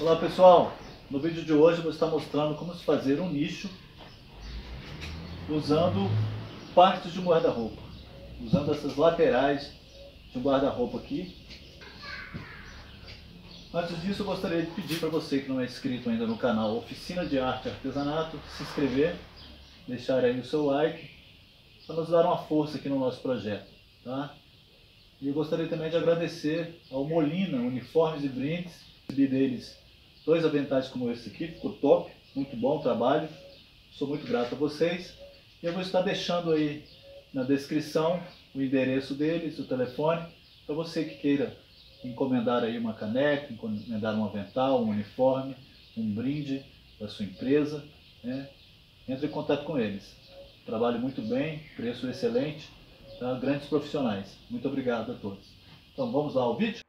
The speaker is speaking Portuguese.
Olá pessoal, no vídeo de hoje vou estar mostrando como se fazer um nicho usando partes de um guarda-roupa, usando essas laterais de um guarda-roupa aqui. Antes disso eu gostaria de pedir para você que não é inscrito ainda no canal Oficina de Arte e Artesanato, se inscrever, deixar aí o seu like, para nos dar uma força aqui no nosso projeto. Tá? E eu gostaria também de agradecer ao Molina Uniformes e Brindes, deles dois aventais como esse aqui, ficou top, muito bom o trabalho, sou muito grato a vocês. E eu vou estar deixando aí na descrição o endereço deles, o telefone, para você que queira encomendar aí uma caneca, encomendar um avental, um uniforme, um brinde da sua empresa, né? entre em contato com eles. Trabalho muito bem, preço excelente, tá? grandes profissionais. Muito obrigado a todos. Então vamos lá ao vídeo?